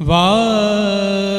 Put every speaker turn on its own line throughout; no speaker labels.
Va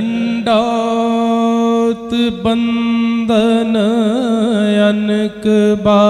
ण्डात् बनय कबा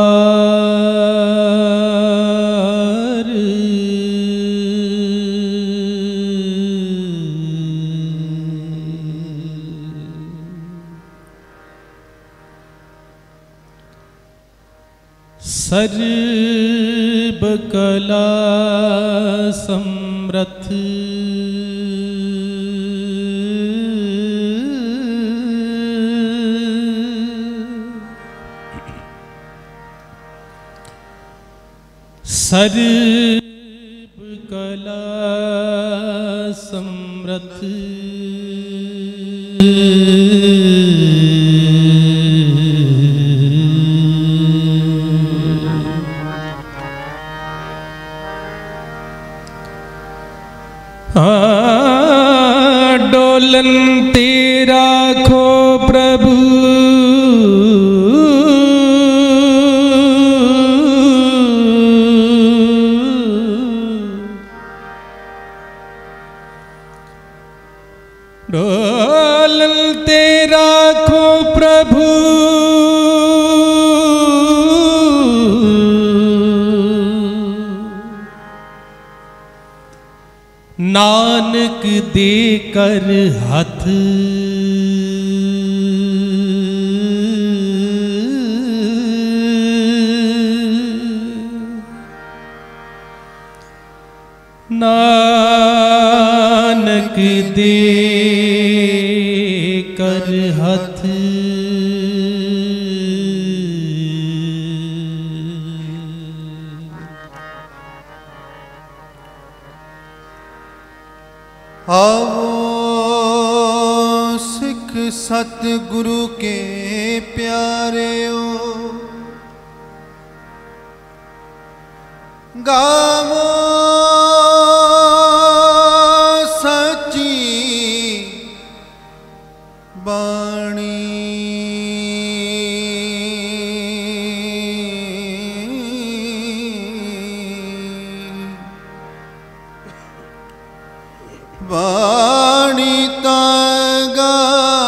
वाणी गावो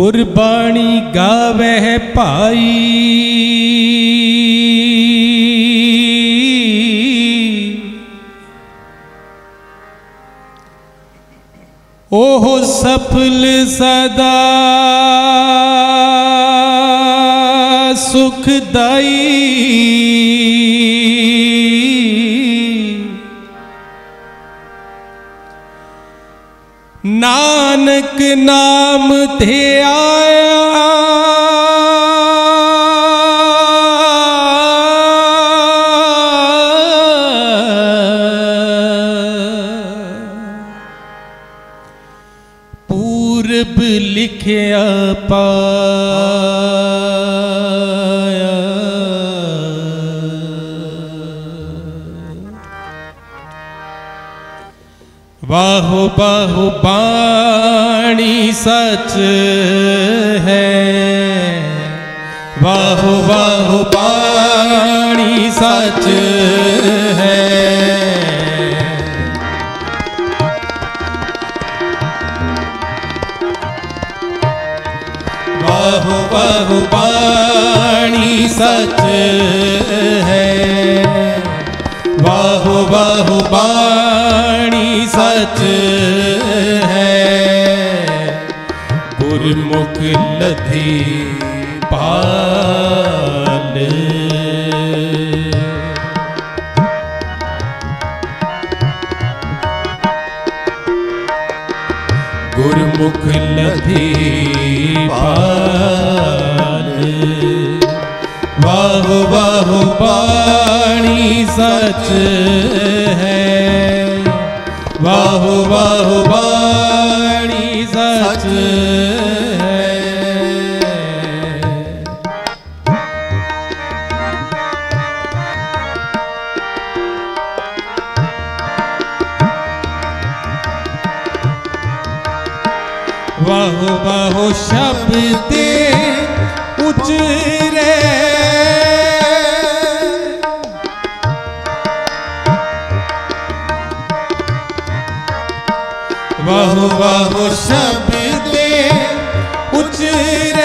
गुरबाणी गावे पाई। ओह सफल सदा सुखदाई। नानक नाम थे आया। पूर्व लिखिया पाया बाहो बाहो बाणी सच है। बाहो बाहो बाणी सच है। बाहो बाहो बाणी सच है। बाहो बाहो बाणी गुरमुख लधी पाल। गुरमुख लधी पाल। वाह वाह बाणी सच है। वाह वाह बाणी सच है वाह वाह शब्द उचरे वाह वाह शब्द उचरे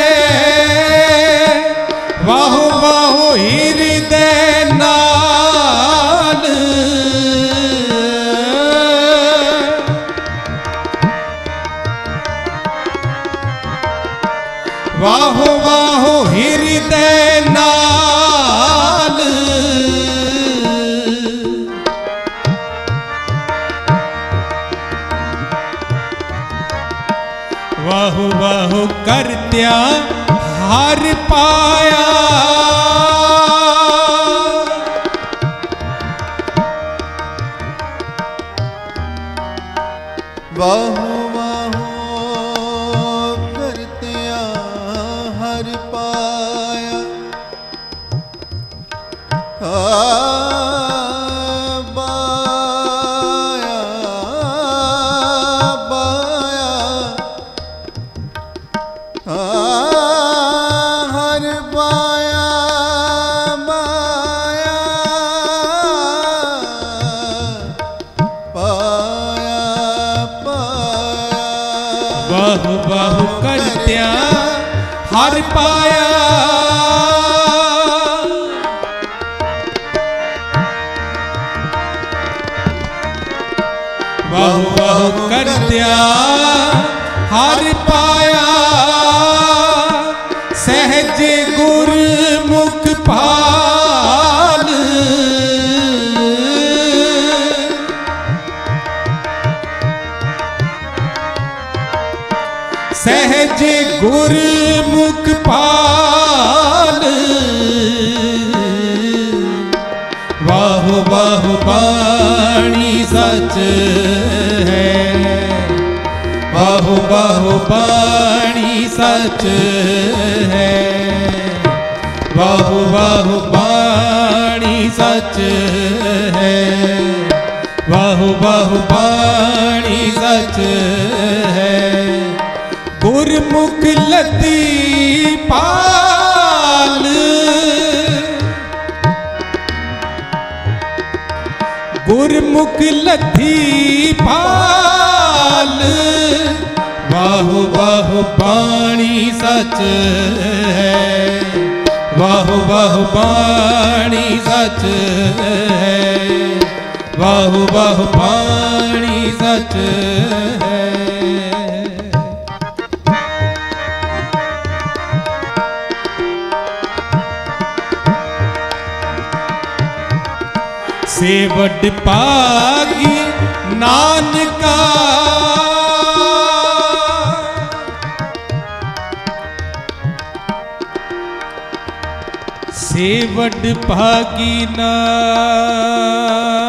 गुर मुख पाल। वाह वाह बाणी सच है। वाह वाह बाणी सच है। वाह वाह बाणी सच है। वाह वाह बाणी सच है। गुरमुख लती पाल। गुरमुख लती पाल। वाह वाह पाणी सच है। वाह वाह पाणी सच है। वाह वाह पाणी सच है। सेवट पागी नानका। सेवट पागी नानका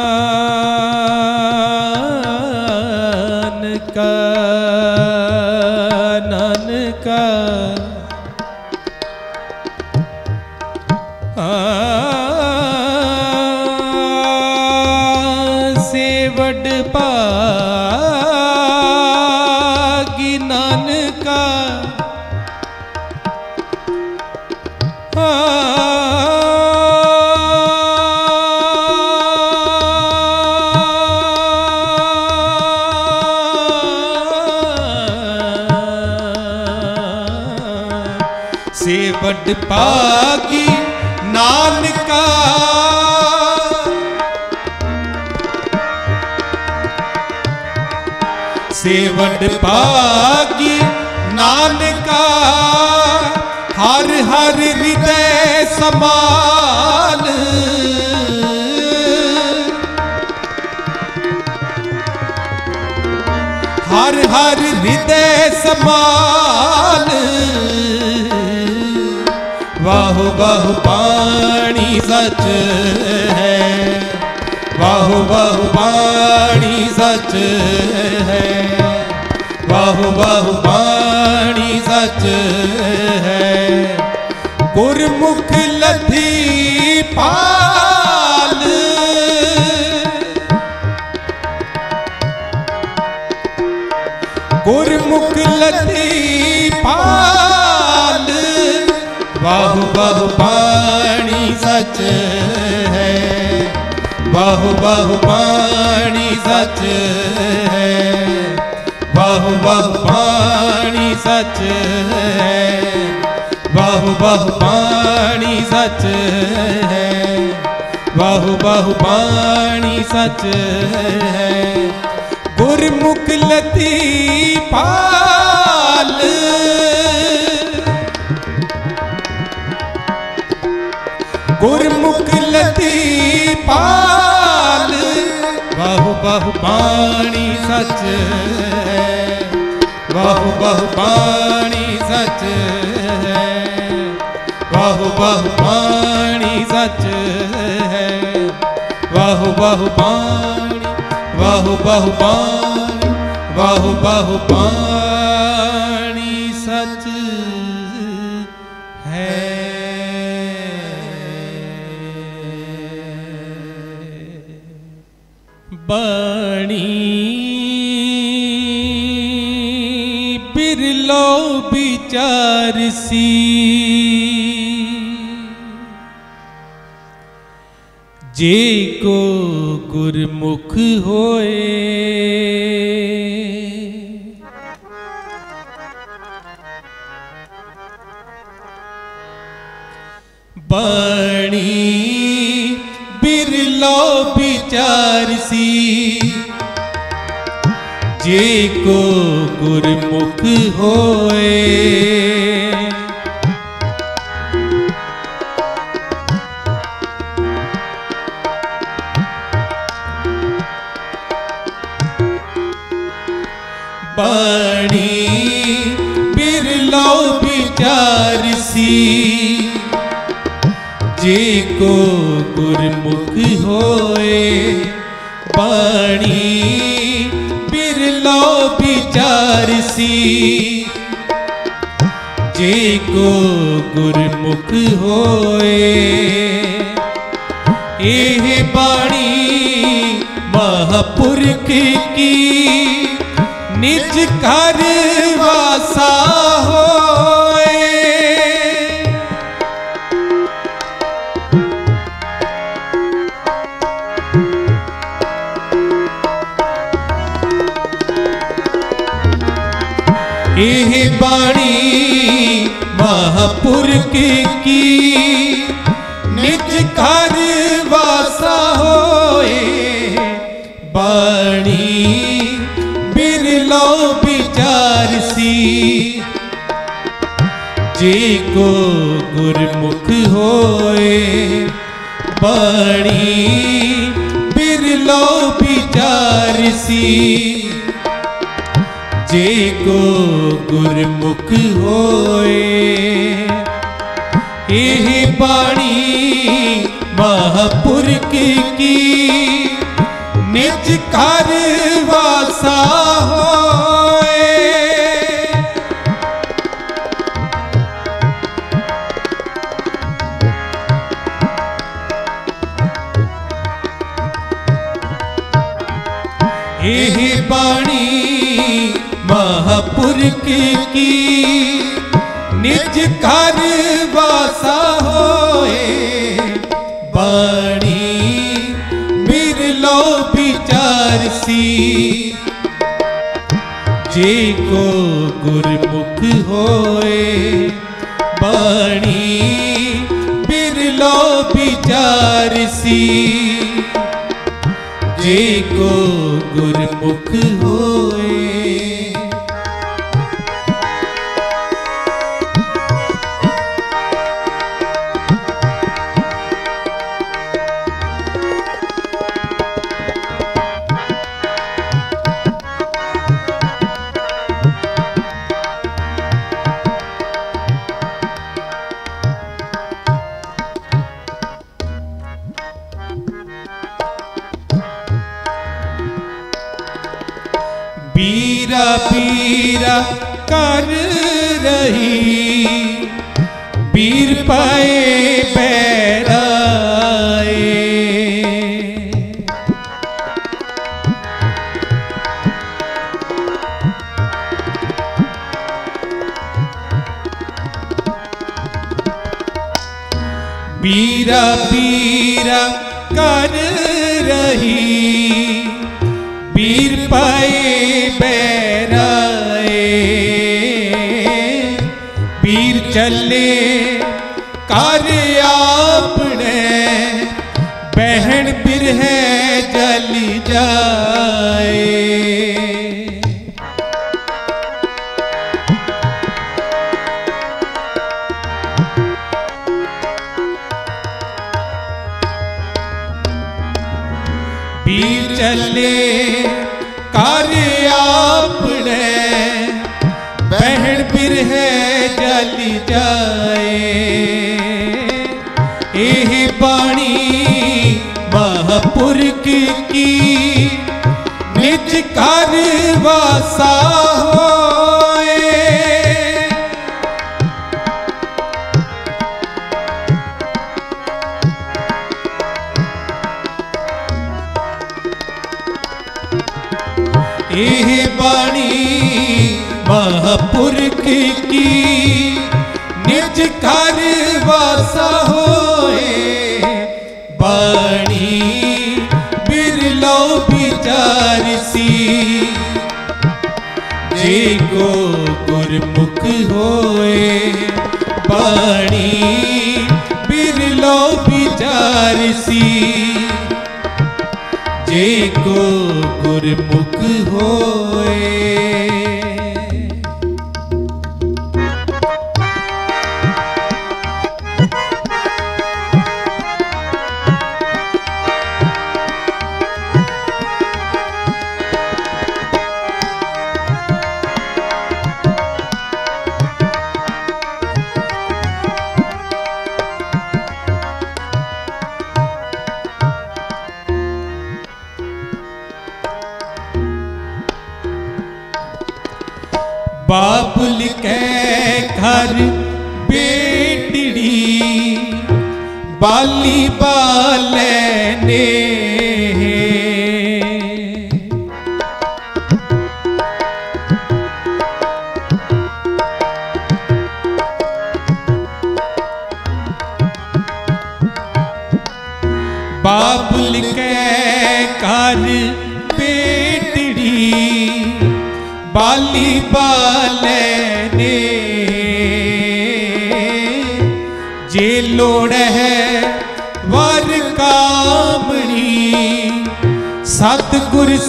ਕਿਰਪਾ ਕੀ ਨਾਨਕਾ। ਸੇਵਡ ਪਾਗੀ ਨਾਨਕਾ। ਹਰ ਹਰ ਹਿਰਦੇ ਸਮਾਨ। ਹਰ ਹਰ ਹਿਰਦੇ ਸਮਾਨ। वाहो वाहो पानी सच है। वाहो वाहो पानी सच है। वाहो वाहो पानी सच है। गुरमुख लथी पा बाहु बाहु पानी सच है। बाहु बाहु पानी सच है। बाहु बाहु पानी सच है। बाहु बाहु पानी सच है। गुरमुख लती पाल। गुरमुख लती पाल। बहु पाणी सच। है बहु बहु पाणी सच। है बहु बहु पाणी सच। है बहु बहु पाणी, बहु बहु पाणी, बहु बहु पाणी। ऐसी जे को गुरमुख होए बणी बिरलो विचार सी। ਜੇ ਕੋ ਗੁਰਮੁਖ ਹੋਏ। ਬਾਣੀ ਬਿਰਲੋ ਵਿਚਾਰ ਸੀ। ਜੇ ਕੋ ਗੁਰਮੁਖ ਹੋਏ ਬਾਣੀ लो विचार सी। जे को गुरमुख होए यह बाणी महापुरख की। निज घर वासा हो ਇਹ ਬਾਣੀ ਮਹਾਪੁਰਖ ਕੀ ਨਿਜ ਘਰ ਵਾਸਾ ਹੋਏ ਬਾਣੀ ਬਿਰਲੋ ਵਿਚਾਰ ਸੀ ਜੇ ਕੋ ਗੁਰਮੁਖ ਹੋਏ ਬਾਣੀ ਬਿਰਲੋ ਵਿਚਾਰ ਸੀ जे को गुरमुख होए। यही बाणी महापुरख की निज कर वासा होए। यही बाणी गुर की की। निज घर वासा होए। बाणी बिरलो विचार सी। जे को गुरमुख होए। बाणी बिरलो विचार सी। जे को गुरमुख होए। बीर पाए बैराए बीरा बीरा कर रही बीर पाए बैराए बीर चले की निज कर वासा बाणी महापुरख की विचारसी जे को गुरमुख होए बाणी बिरलो विचारसी जे को गुरमुख होए बाबुल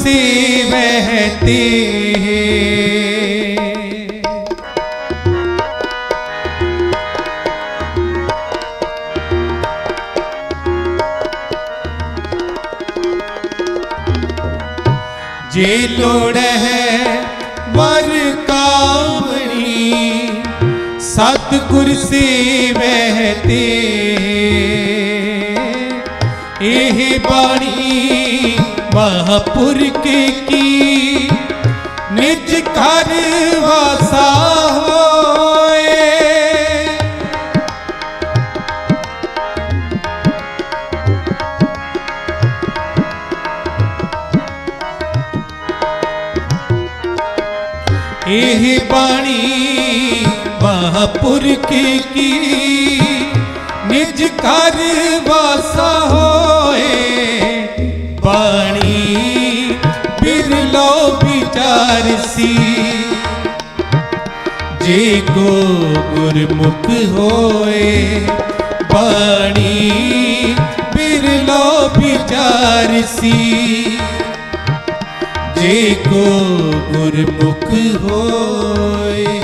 से बहते जे लोड़ है वर कामणी सतगुर से बहते एह बाणी महापुरख की निज घर वासा होए। एह बाणी महापुरख की निज घर वासा होए। बाणी ਵਾਰਸੀ। ਜੇ ਕੋ ਗੁਰਮੁਖ ਹੋਏ ਬਾਣੀ ਬਿਰਲੋ ਵਿਚਾਰਸੀ। ਜੇ ਕੋ ਗੁਰਮੁਖ ਹੋਏ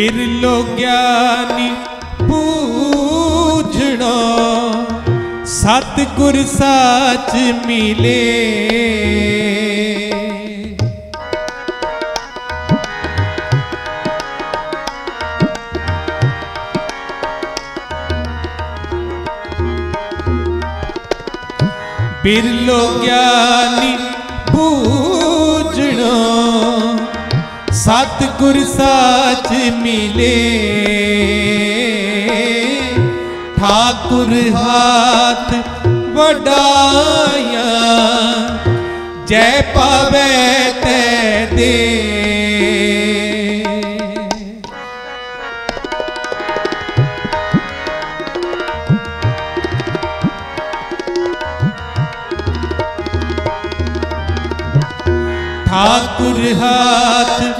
फिर लो ज्ञानी पूजनो सतगुर साच मिले। बिरलो ज्ञानी भू ਸਤਿਗੁਰ ਸਾਚ ਮਿਲੇ ਠਾਕੁਰ ਹਾਥ ਵਡਾਇਆ ਜੈ ਪਾਵੇ ਤੈ ਦੇ ਠਾਕੁਰ ਹਾਥ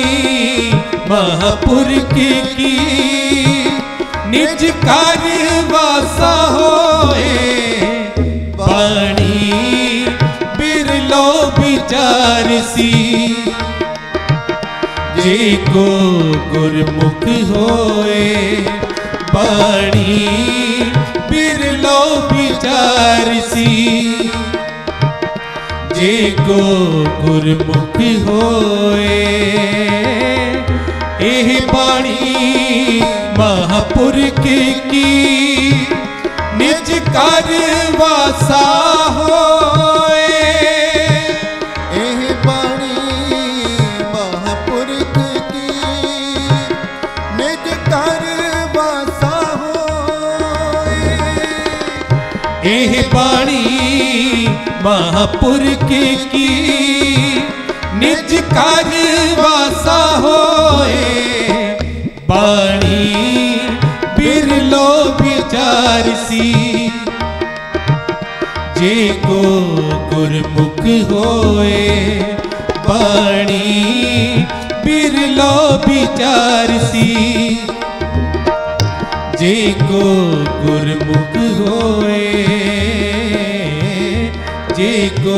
शाहपुर की की निज कार्य वासा हो पानी
बिरलो विचार सी। जी को गुरमुख होए। बाणी
बिरलो विचार सी। जी को गुरमुख होए। यही बाणी महापुर की निज कर वासा हो यह बाणी महापुरख की निज कार्य वासा हो बाणी, बिरलो बिचारसी। जे को गुरमुख होए,
बाणी, बिरलो बिचारसी। जे को गुरमुख होए, जे
को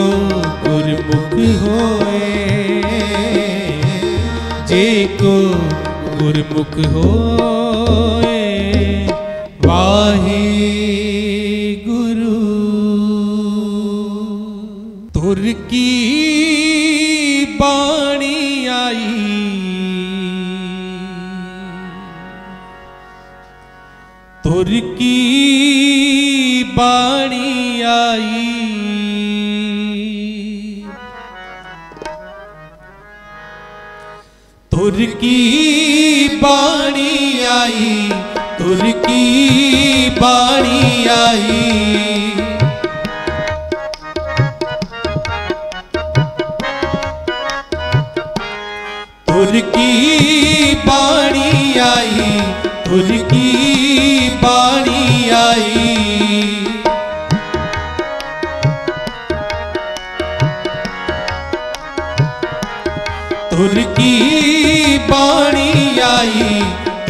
गुरमुख होए ਕੋ ਗੁਰਮੁਖ ਹੋਏ ਵਾਹੇ ਗੁਰੂ। ਤੁਰ ਕੀ ਬਾਣੀ ਆਈ? ਤੁਰ ਕੀ ਬਾਣੀ ਆਈ? ਤੁਰ ਕੀ ਬਾਣੀ ਆਈ? ਤੁਰ ਕੀ ਬਾਣੀ ਆਈ? ਤੁਰ ਕੀ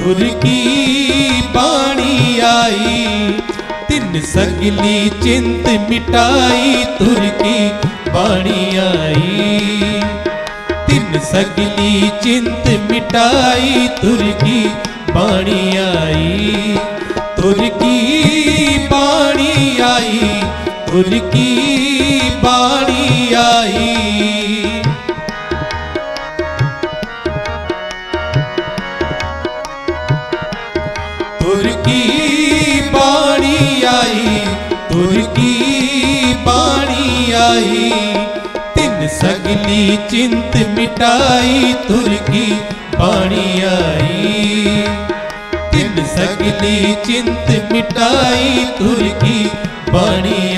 ढुलकी पानी आई। तिन सगली चिंत मिटाई तुरकी पानी आई। तिन सगली चिंत मिटाई तुरकी पानी आई। तुरकी पानी आई तुरकी पानी आई। तुर की बाणी आई तुर की बाणी आई तिन सगली चिंत मिटाई तुर की बाणी आई तिन सगली चिंत मिटाई तुर की बाणी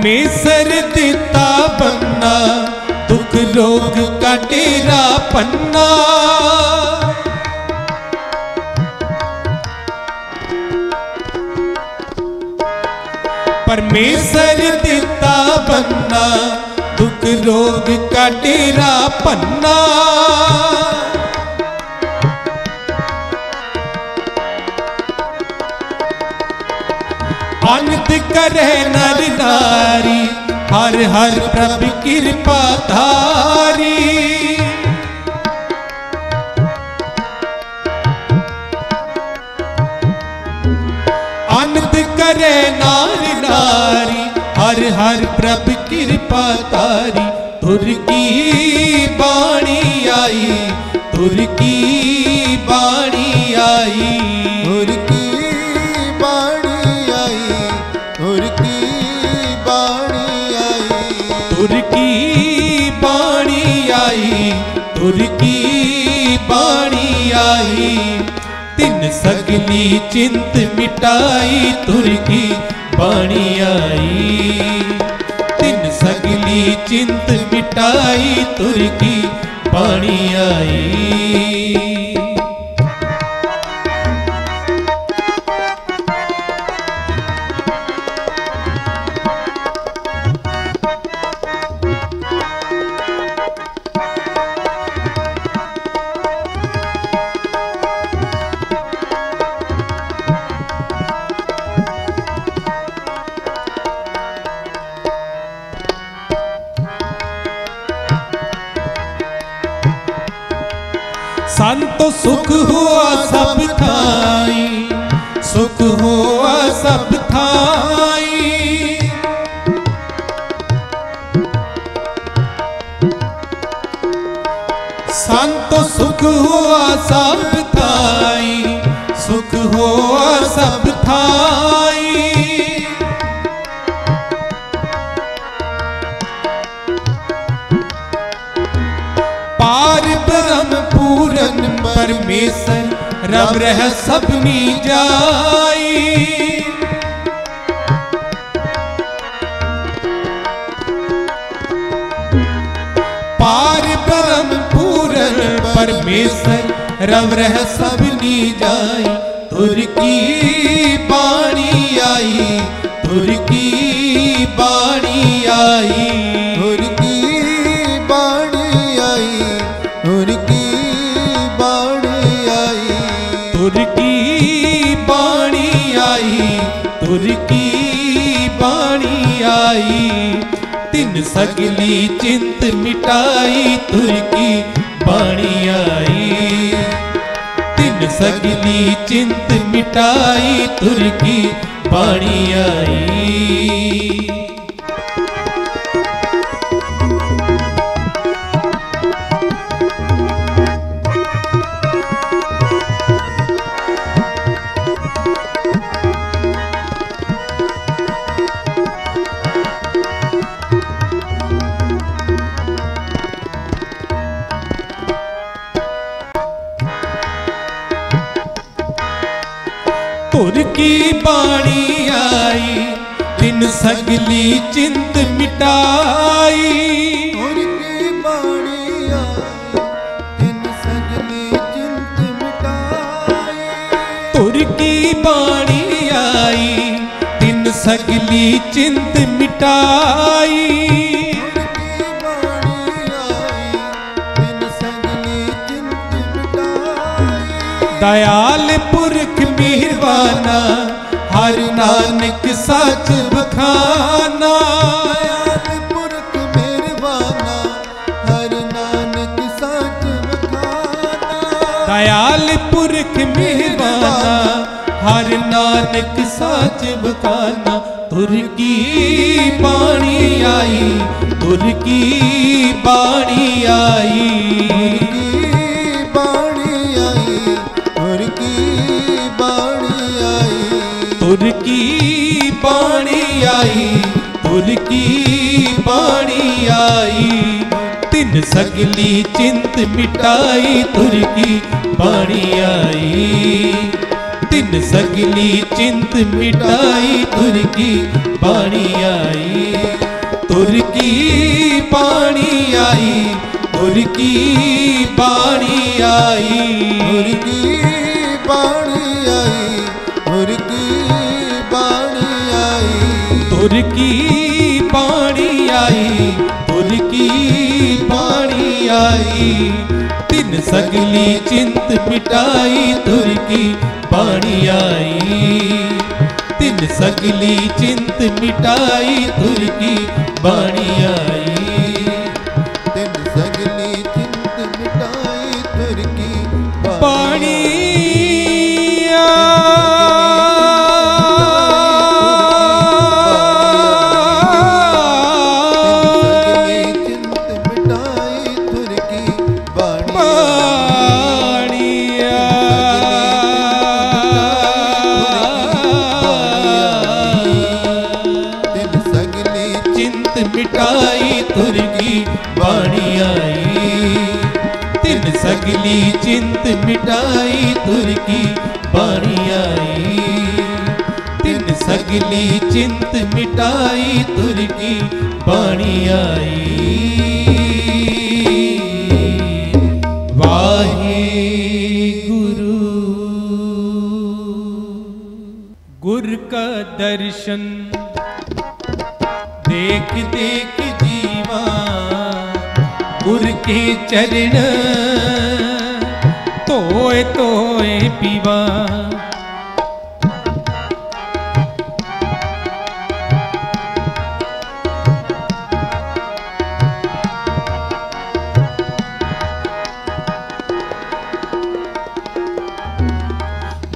परमेश्वर दिता बन्ना, दुख रोग का डेरा पन्ना। परमेश्वर दिता बन्ना, दुख रोग का डेरा पन्ना। आनंद करे नर नारी, हर हर प्रभ कृपा धारी। आनंद करे नार नारी, हर हर प्रभ कृपा तारी तुर की बाणी आई तुर की तुर की बाणी आई तुर की बाणी आई। तिन सगली चिंत मिटाई तुर की बाणी आई। तिन सगली चिंत मिटाई तुर की बाणी आई। परमेश्वर रब रह सबनी जाई। तुर की बाणी आई तुर की बाणी आई।
की बाणी आई की बाणी आई।
तुर बाणी आई तुर बाणी आई। तिन सगली चिंत मिटाई तुर की बाणी आई। तिन सगली चिंत मिटाई तुर की पानी आई।
ਕਾਲੀ ਚਿੰਤ ਮਿਟਾਈ। ਗੁਰ
ਕੀ ਬਾਣੀ ਆਈ ਤਿੰਨ ਸਗਲੀ ਚਿੰਤ ਮਿਟਾਈ। ਆਈ
ਤਿੰਨ ਸਗਲੀ ਚਿੰਤ ਮਿਟਾਈ
ਦਇਆਲ ਪੁਰਖ ਮਿਹਰਬਾਨਾ हर नानक सच बखाना
दयाल पुरਖ हर नानक सच
दयाल पुरख मिहरबाना हर नानक सच बखाना। तुर की बाणी आई, तुर की बाणी आई।
आई
तुर की बाणी आई। तिन सगली चिंत मिटाई तुर की बाणी आई। तिन सगली चिंत मिटाई तुर की बाणी आई। तुर की बाणी आई तुर की बाणी आई।
और की
तुर की पानी आई पुर की पानी आई। तिन सगली चिंत मिटाई तुर की पानी आई। तिन सगली चिंत मिटाई तुर की बाणी आई।
तिन चिंत मिटाई तुर की
आई। तिन सगली चिंत मिटाई तुर की बाणी आई। वाहे गुरु। गुर का दर्शन देख देख जीवा। गुर के चरण तोए पीवा।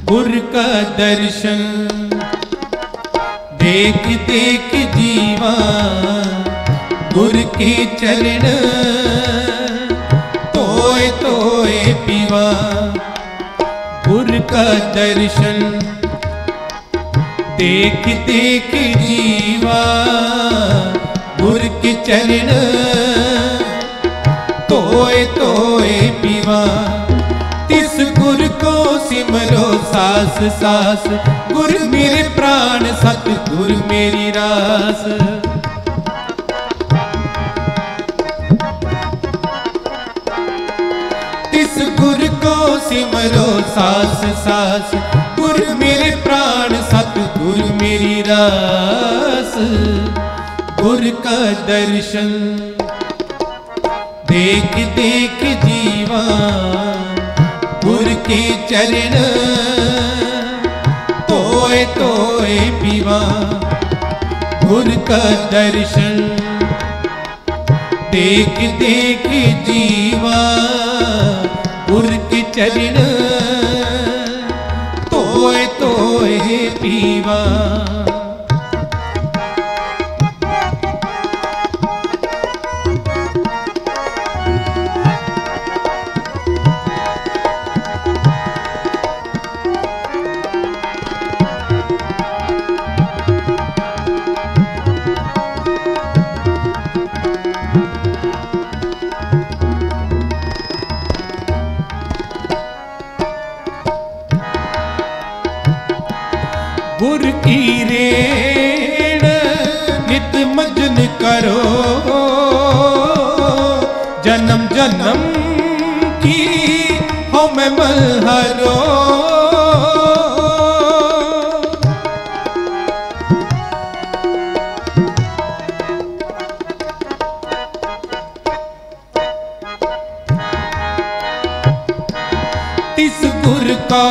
गुर का दर्शन देख देख जीवा। गुर के चरण दर्शन। देख देख जीवा, गुर के चरण। तोए तोए पीवा, तिस गुर को सिमरो सास सास। गुर मेरे प्राण सत गुर मेरी रास। तिस गुर को सिमरो सास सास। गुर मेरे प्राण सत गुर मेरी रास। गुर का दर्शन देख देख जीवा गुर के चरण तोए तोए पीवा गुर का दर्शन देख देख जीवा चरण तोए तोए पीवा।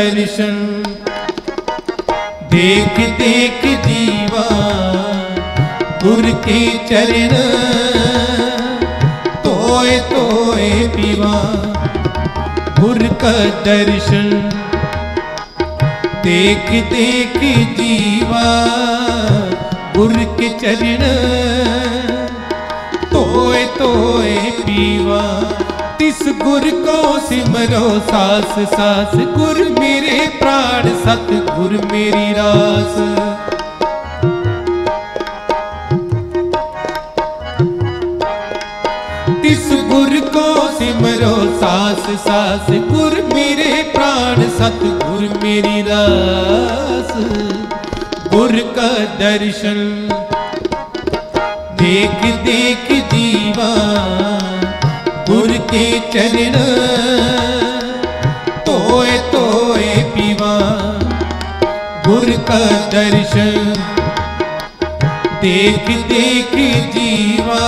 दर्शन। देख देख जीवा गुर के चरण। तोए तोए पीवा गुर का दर्शन। देख देख जीवा गुर के चरण। तोए तोए पीवा गुर को सिमरो, सास सास। गुर मेरे प्राण सत गुर मेरी रास। तिस गुर को सिमरो, सास सास। गुर मेरे प्राण सत गुर मेरी रास। गुर का दर्शन देख देख जीवा गुर चरण तोए तोए पीवा, गुर का दर्शन। देख देख जीवा,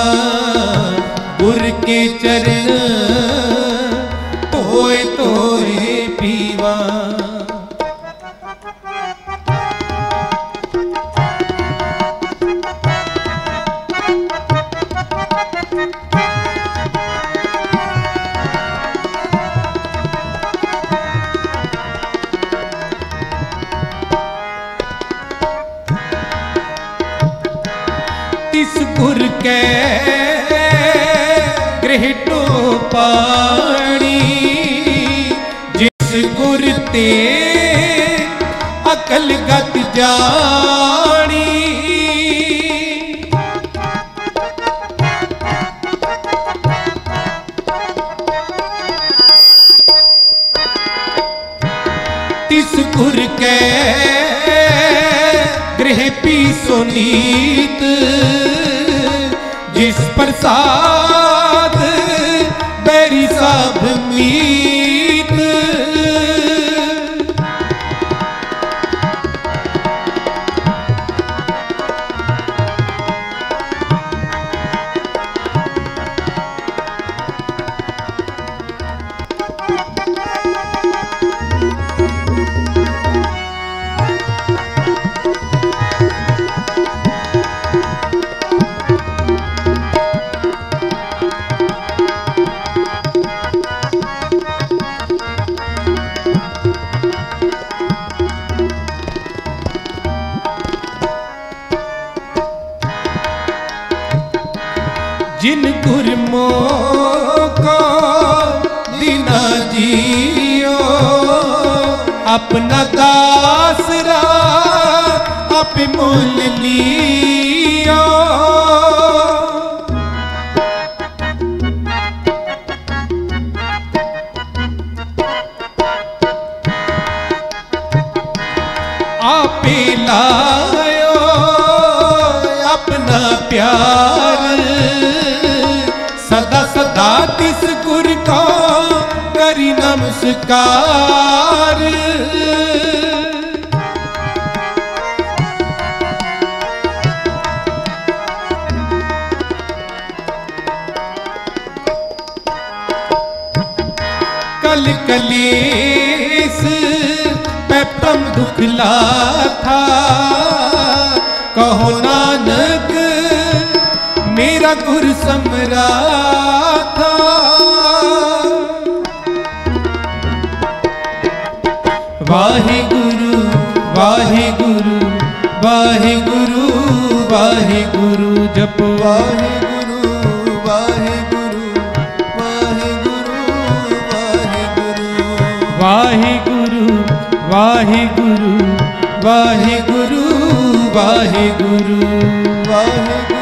गुर के चरण। तोए तोए रघुर समराथा वाहे गुरु वाहे गुरु वाहे गुरु वाहे गुरु जप। वाहे गुरु वाहे गुरु वाहे गुरु वाहे गुरु वाहे गुरु वाहे गुरु वाहे गुरु वाहे गुरु वाहे गुरु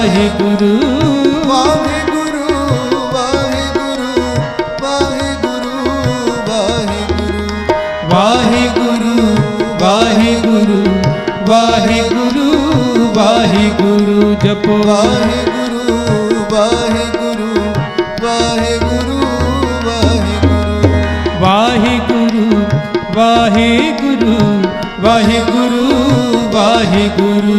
ਵਾਹਿਗੁਰੂ। ਵਾਹਿਗੁਰੂ ਵਾਹਿਗੁਰੂ
ਵਾਹਿਗੁਰੂ ਵਾਹਿਗੁਰੂ। ਵਾਹਿਗੁਰੂ ਵਾਹਿਗੁਰੂ
ਵਾਹਿਗੁਰੂ ਜਪੋ।
ਵਾਹਿਗੁਰੂ ਵਾਹਿਗੁਰੂ ਵਾਹਿਗੁਰੂ ਵਾਹਿਗੁਰੂ।
ਵਾਹਿਗੁਰੂ ਵਾਹਿਗੁਰੂ ਵਾਹਿਗੁਰੂ
ਵਾਹਿਗੁਰੂ।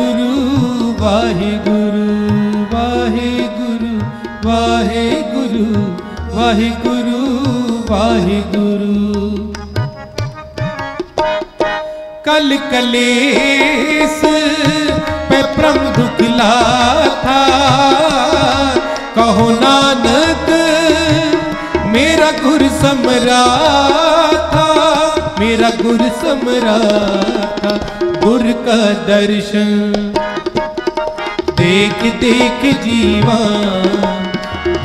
वाहिगुरु कल कलेस पे प्रम दुखला था। कहो नानक, मेरा गुर समरा था मेरा गुर समरा था गुर का दर्शन। देख देख जीवा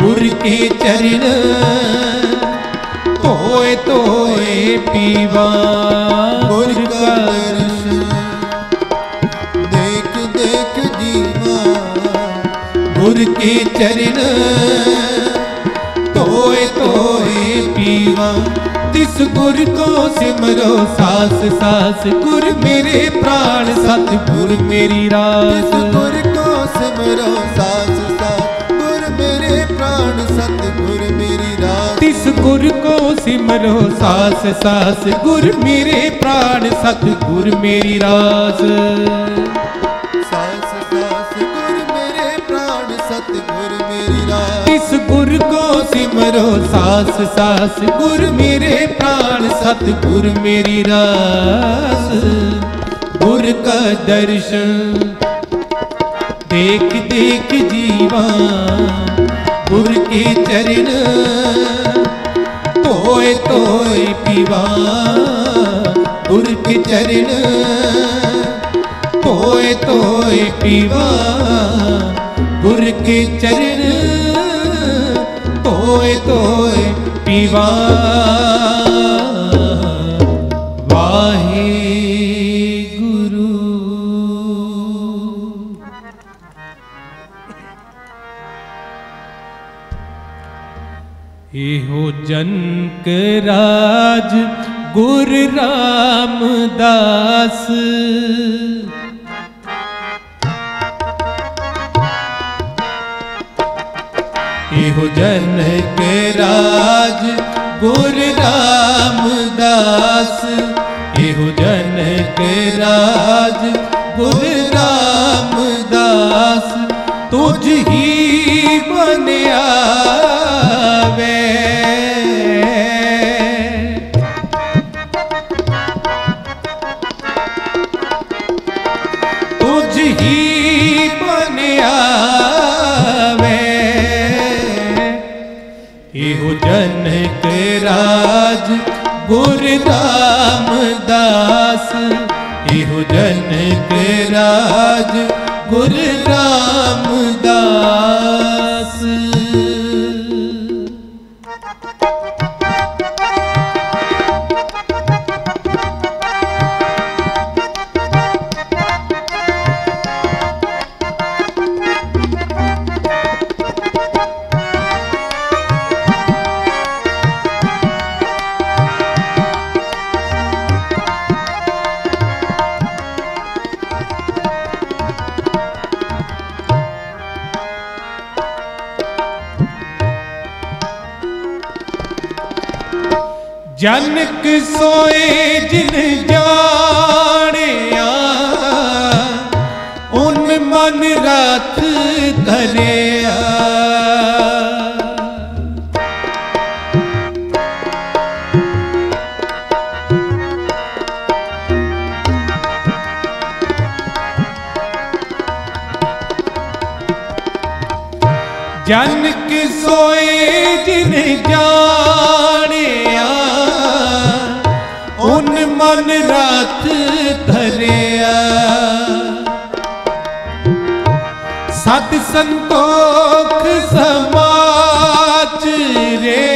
गुर के चरण होए तो पीवा।
गुरका देख देख जीवा।
गुर के चरण तोए तोए पीवा। दिस गुर को सिमरो सास सास गुर मेरे प्राण सतगुर मेरी रास गुर को सिमरो सास सिमरो सास सास गुर मेरे प्राण सत गुर मेरी रास।
सास सास गुर प्राण सत गुर
इस गुर को सिमरो सास सास गुर मेरे प्राण सत गुर मेरी रास। गुर का दर्शन देख देख जीवा गुर के चरण ਧੋਏ ਧੋਏ ਪੀਵਾ ਗੁਰ ਕੇ ਚਰਨ ਧੋਏ ਧੋਏ ਪੀਵਾ ਗੁਰ ਕੇ ਚਰਨ ਧੋਏ ਧੋਏ इहो जनक राज गुरु रामदास। इहो जनक राज गुरु रामदास। इहो जनक राज गुरु रामदास। तुझ ही जनक राज गुरुदाम दास इहु जनक राज गुरुदाम दास सोए जिन उन मन रात धरे जन के सोए जिन जा ਰਾਤ ਧਰਿਆ ਸਤ ਸੰਤੋਖ ਸਮਾਚ ਰੇ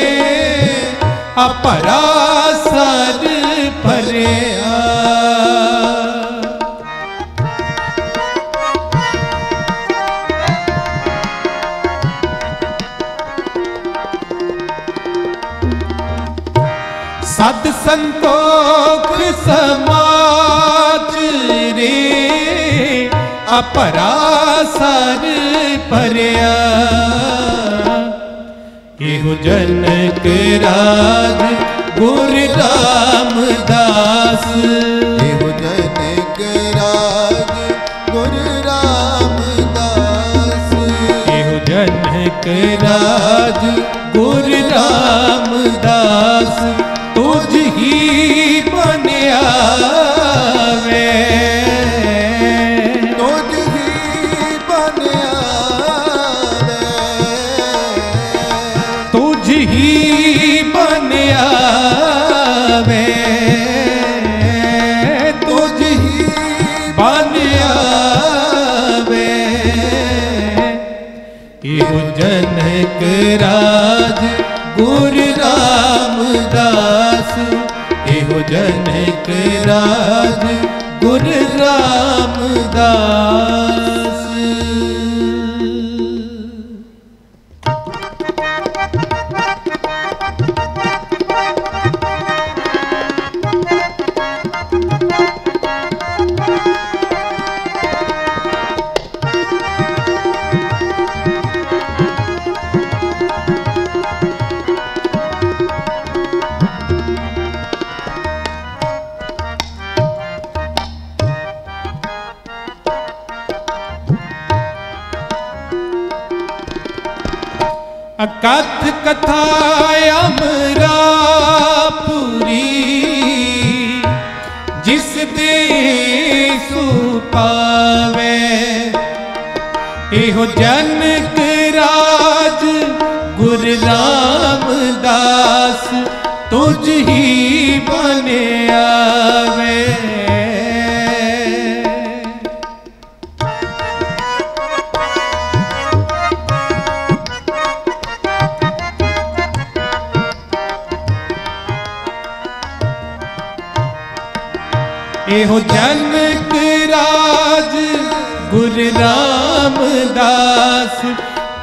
ਅਪਰਾ ਸਰ ਭਰਿਆ ਸਤ ਸੰਤੋਖ समाज
रे अपरासर परया। केहु जनक
राग गुरु रामदास केहु जनक राग गुरु रामदास केहु
जनक राग गुरु रामदास
राज गुरु रामदास एहो जनक राज गुरु रामदास। ਇਹੋ ਜਨਕ ਰਾਜ ਗੁਰ ਰਾਮਦਾਸ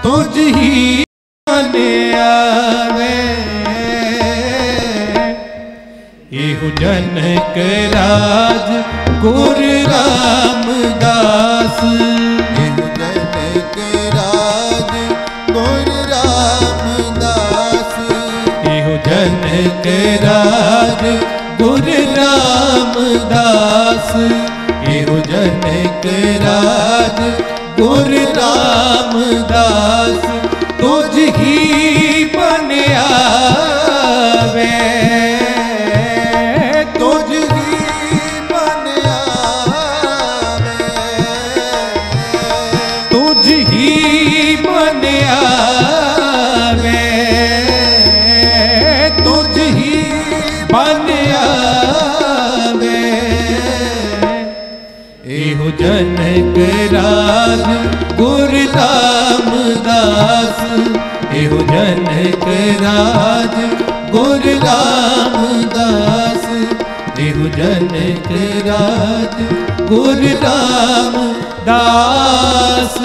ਤੁਝ ਹੀ ਮੰਨਿਆ ਵੇ ਇਹੋ ਜਨਕ ਰਾਜ ਗੁਰ ਰਾਮਦਾਸ
ਇਹੋ ਜਨਕ ਰਾਜ ਗੁਰ ਰਾਮਦਾਸ
ਇਹੋ ਜਨਕ ਰਾਜ गुरु रामदास एहो जनक राज। गुरु रामदास तुझ ही गुरु राम दास